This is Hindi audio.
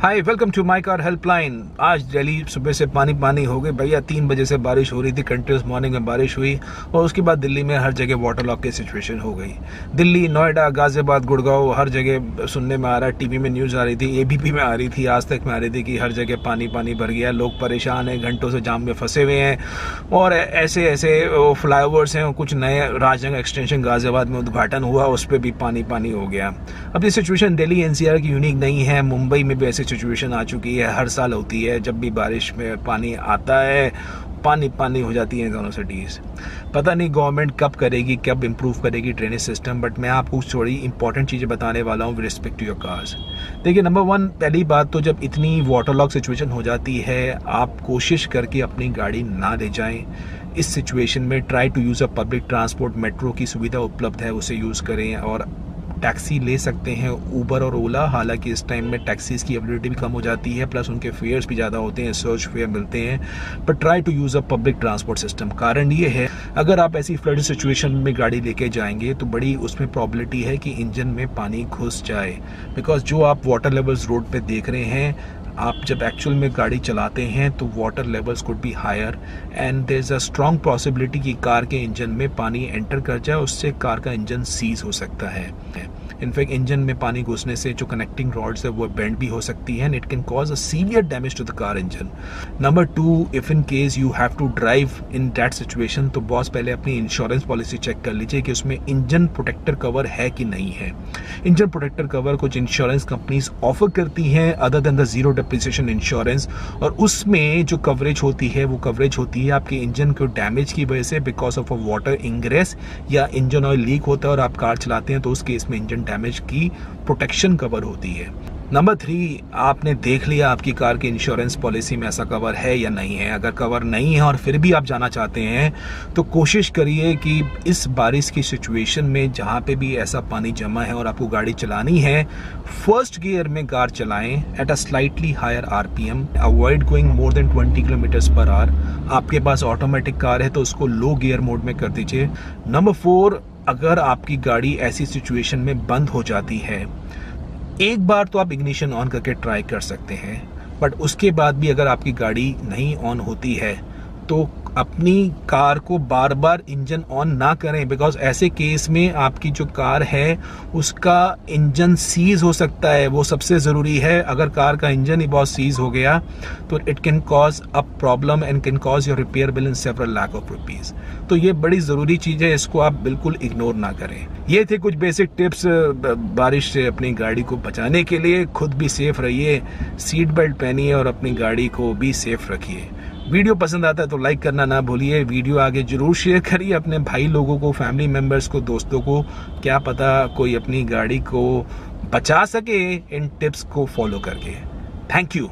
Hi welcome to my car helpline आज दिल्ली सुबह से पानी पानी हो गई। भैया, तीन बजे से बारिश हो रही थी। कंटिन्यूस मॉर्निंग में बारिश हुई और उसके बाद दिल्ली में हर जगह वाटर लॉक की सिचुएशन हो गई। दिल्ली, नोएडा, गाजियाबाद, गुड़गांव, हर जगह सुनने में आ रहा है। टीवी में न्यूज़ आ रही थी एबीपी में आ रही थी, आज तक में आ रही थी कि हर जगह पानी पानी भर गया। लोग परेशान हैं, घंटों से जाम में फंसे हुए हैं और ऐसे ऐसे फ्लाई हैं कुछ नए राजनगर एक्सटेंशन गाजियाबाद में उद्घाटन हुआ, उस पर भी पानी पानी हो गया। अब ये सिचुएशन दिल्ली एनसीआर की यूनिक नहीं है। मुंबई में भी ऐसी सिचुएशन आ चुकी है, हर साल होती है, जब भी बारिश में पानी आता है, पानी पानी हो जाती है दोनों सिटीज़ पता नहीं गवर्नमेंट कब करेगी, कब इम्प्रूव करेगी ड्रेनेज सिस्टम बट मैं आपको थोड़ी इंपॉर्टेंट चीज़ें बताने वाला हूँ with respect to your cars देखिए नंबर वन पहली बात तो जब इतनी वाटर लॉक सिचुएशन हो जाती है, आप कोशिश करके अपनी गाड़ी ना ले जाएँ। इस सिचुएशन में try to use a public transport metro की सुविधा उपलब्ध है, उसे यूज़ करें और टैक्सी ले सकते हैं ऊबर और ओला हालाँकि इस टाइम में टैक्सीज की अवेलेबिलिटी भी कम हो जाती है प्लस उनके फेयर्स भी ज़्यादा होते हैं सर्च फेयर मिलते हैं। But try to use a public transport system कारण ये है, अगर आप ऐसी फ्लड सिचुएशन में गाड़ी लेके जाएँगे तो बड़ी उसमें प्रॉबिलिटी है कि इंजन में पानी घुस जाए। बिकॉज़ जो आप वाटर लेवल्स रोड पर देख रहे हैं आप जब एक्चुअल में गाड़ी चलाते हैं तो water levels could be higher and there is a strong possibility कि कार के इंजन में पानी एंटर कर जाए, उससे कार का इंजन सीज हो सकता है। इनफैक्ट इंजन में पानी घुसने से जो कनेक्टिंग रॉड्स है, वो बेंड भी हो सकती है and it can cause a severe damage to the car engine number two if in case you have to drive in that situation तो बॉस पहले अपनी इंश्योरेंस पॉलिसी चेक कर लीजिए कि उसमें इंजन प्रोटेक्टर कवर है कि नहीं है। इंजन प्रोटेक्टर कवर कुछ इंश्योरेंस कंपनीज़ ऑफ़र करती हैं other than the zero depreciation insurance और उसमें जो कवरेज होती है, वो कवरेज होती है आपके इंजन को डैमेज की वजह से because of a water ingress या इंजन ऑयल लीक होता है और आप कार चलाते हैं तो उस केस में इंजन डैमेज की प्रोटेक्शन कवर होती है। नंबर थ्री आपने देख लिया आपकी कार की इंश्योरेंस पॉलिसी में ऐसा कवर है या नहीं है। अगर कवर नहीं है और फिर भी आप जाना चाहते हैं तो कोशिश करिए कि इस बारिश की सिचुएशन में जहाँ पे भी ऐसा पानी जमा है और आपको गाड़ी चलानी है फ़र्स्ट गियर में कार चलाएँ at a slightly higher RPM avoid going more than 20 kilometres per hour आपके पास ऑटोमेटिक कार है तो उसको लो गियर मोड में कर दीजिए। नंबर फोर अगर आपकी गाड़ी ऐसी सिचुएशन में बंद हो जाती है एक बार तो आप इग्निशन ऑन करके ट्राई कर सकते हैं बट उसके बाद भी अगर आपकी गाड़ी नहीं ऑन होती है तो अपनी कार को बार बार इंजन ऑन ना करें बिकॉज़ ऐसे केस में आपकी जो कार है, उसका इंजन सीज हो सकता है, वो सबसे ज़रूरी है। अगर कार का इंजन ही बहुत सीज हो गया तो it can cause a problem and can cause your repair bill in several lakh of rupees तो ये बड़ी ज़रूरी चीज़ है, इसको आप बिल्कुल इग्नोर ना करें। ये थे कुछ बेसिक टिप्स बारिश से अपनी गाड़ी को बचाने के लिए। खुद भी सेफ़ रहिए सीट बेल्ट पहनिए और अपनी गाड़ी को भी सेफ़ रखिए। वीडियो पसंद आता है तो लाइक करना ना भूलिए। वीडियो आगे ज़रूर शेयर करिए अपने भाई लोगों को फैमिली मेंबर्स को, दोस्तों को। क्या पता कोई अपनी गाड़ी को बचा सके इन टिप्स को फॉलो करके। Thank you